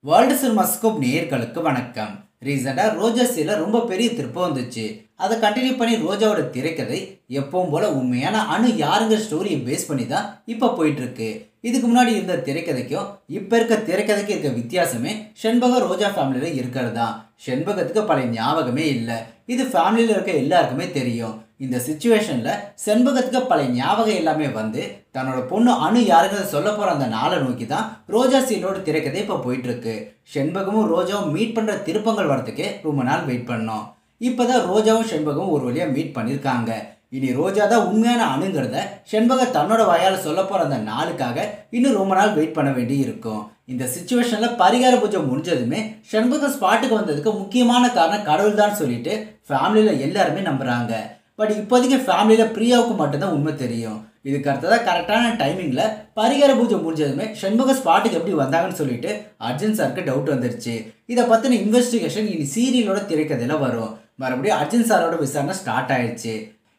World cinemascope நேயர்களுக்கு வணக்கம். ரீசெண்டாக ரோஜர் சீல ரொம்ப பெரிய திருப்பம் வந்துச்சு. அதை கண்டினியூ பண்ணி ரோஜாவோட திரைக்கதை எப்பவும் போல உண்மையான அணு யாருங்கிற ஸ்டோரியை பேஸ் பண்ணி தான் இப்போ போயிட்டுருக்கு. இதுக்கு முன்னாடி இருந்த திரைக்கதைக்கும் இப்போ இருக்க திரைக்கதைக்கு இருக்க வித்தியாசமே செண்பகம் ரோஜா ஃபேமிலியில் இருக்கிறது தான் செண்பகத்துக்கு பழைய ஞாபகமே இல்லை. இது ஃபேமிலியில் இருக்க எல்லாருக்குமே தெரியும். இந்த சுச்சுவேஷனில் செண்பகத்துக்கு பழைய ஞாபகம் எல்லாமே வந்து தன்னோட பொண்ணு அணு யாருங்கிறத சொல்ல போகிற அந்த நாளை நோக்கி தான் ரோஜா சீலோட திரைக்கதை இப்போ போயிட்டுருக்கு. செண்பகமும் ரோஜாவும் மீட் பண்ணுற திருப்பங்கள் வரதுக்கே ரொம்ப நாள் வெயிட் பண்ணோம். இப்போ தான் ரோஜாவும் செண்பகம் ஒரு வழியாக மீட் பண்ணியிருக்காங்க இனி ரோஜா தான் உண்மையான அணுங்கிறத செண்பக தன்னோட வாயால் சொல்ல போகிற அந்த நாளுக்காக இன்னும் ரொம்ப நாள் வெயிட் பண்ண வேண்டி இருக்கும். இந்த சுச்சுவேஷனில் பரிகார பூஜை முடிஞ்சதுமே செண்பகம் ஸ்பாட்டுக்கு வந்ததுக்கு முக்கியமான காரணம் கடவுள் தான் சொல்லிட்டு ஃபேமிலியில் எல்லாருமே நம்புகிறாங்க பட் இப்போதைக்கு ஃபேமிலியில் பிரியாவுக்கு மட்டும்தான் உண்மை தெரியும். இதுக்கு அடுத்ததாக கரெக்டான டைமிங்கில் பரிகார பூஜை முடிஞ்சதுமே செண்பக ஸ்பாட்டுக்கு எப்படி வந்தாங்கன்னு சொல்லிட்டு அர்ஜுன் சாருக்கு டவுட் வந்துருச்சு. இதை பற்றின இன்வெஸ்டிகேஷன் இனி சீரியலோட திரைக்கதையில் வரும். மறுபடியும் அர்ஜுன் சாரோட விசாரணை ஸ்டார்ட் ஆயிடுச்சு.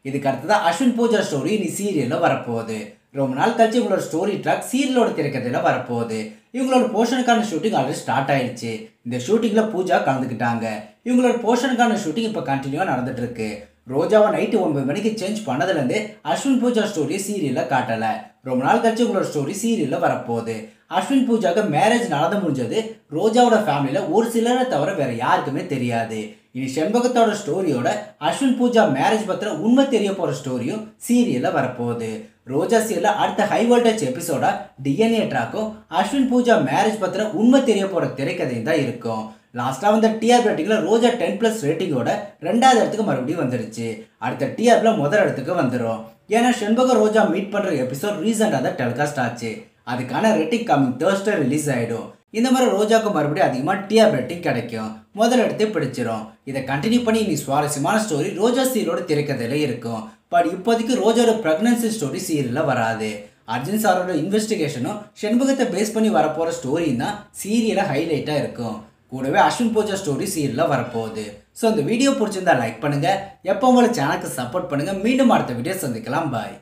இதுக்கு அடுத்ததாக அஸ்வின் பூஜா ஸ்டோரி இனி சீரியலில் வரப்போகுது. ரொம்ப நாள் கழிச்சு இவங்களோட ஸ்டோரி ட்ராக் சீரியலோட திரைக்கதையில் வரப்போகுது. இவங்களோட போர்ஷனுக்கான ஷூட்டிங் ஆல்ரெடி ஸ்டார்ட் ஆயிடுச்சு. இந்த ஷூட்டிங்கில் பூஜா கலந்துக்கிட்டாங்க. இவங்களோட போர்ஷனுக்கான ஷூட்டிங் இப்போ கண்டினியூவாக நடந்துட்டு இருக்கு. ரோஜாவை நைட்டு ஒன்பது மணிக்கு சேஞ்ச் பண்ணதுலேருந்து அஸ்வின் பூஜா ஸ்டோரி சீரியலில் காட்டலை. ரொம்ப நாள் கழிச்சு உங்களோட ஸ்டோரி சீரியலில் வரப்போகுது. அஸ்வின் பூஜாக்கு மேரேஜ் நடந்து முடிஞ்சது. ரோஜாவோட ஃபேமிலியில் ஒரு சிலரை தவிர வேறு யாருக்குமே தெரியாது. இனி செண்பகத்தோட ஸ்டோரியோட அஸ்வின் பூஜா மேரேஜ் பத்திர உண்மை தெரிய போகிற ஸ்டோரியும் சீரியலில் வரப்போகுது. ரோஜா சீரியலில் அடுத்த ஹை வோல்டேஜ் எபிசோட டிஎன்ஏ ட்ராக்கும் அஸ்வின் பூஜா மேரேஜ் பத்திர உண்மை தெரிய போகிற திரைக்கதையும் தான் இருக்கும். லாஸ்ட்டாக வந்த டிஆர் ரேட்டிங்கில் ரோஜா டென் ப்ளஸ் ரேட்டிங்கோட ரெண்டாவது இடத்துக்கு மறுபடியும் வந்துருச்சு. அடுத்த டிஆர்பியில் முதல் இடத்துக்கு வந்துடும் ஏன்னா செண்பக ரோஜா மீட் பண்ணுற எபிசோட் ரீசெண்டாக தான் டெலிகாஸ்ட் ஆச்சு. அதுக்கான ரேட்டிங் கம்மிங் தேர்ஸ்டே ரிலீஸ் ஆகிடும் இந்த மாதிரி ரோஜாவுக்கு மறுபடியும் அதிகமாக டிஆர் ரேட்டிங் கிடைக்கும். முதல் இடத்தை பிடிச்சிரும். இதை கண்டினியூ பண்ணி இனி சுவாரஸ்யமான ஸ்டோரி ரோஜா சீரோட திரைக்கதையில் இருக்கும். பட் இப்போதைக்கு ரோஜாவோட ப்ரெக்னன்சி ஸ்டோரி சீரியலில் வராது. அர்ஜுன் சாரோட இன்வெஸ்டிகேஷனும் செண்பகத்தை பேஸ் பண்ணி வரப்போகிற ஸ்டோரியும் தான் சீரியலில் ஹைலைட்டாக இருக்கும். கூடவே அஸ்வின் பூஜா ஸ்டோரி சீரியலில் வரப்போகுது. ஸோ இந்த வீடியோ பிடிச்சிருந்தா லைக் பண்ணுங்கள் எப்போ உங்களை சேனலுக்கு சப்போர்ட் பண்ணுங்கள் மீண்டும் அடுத்த வீடியோ சந்திக்கலாம். பாய்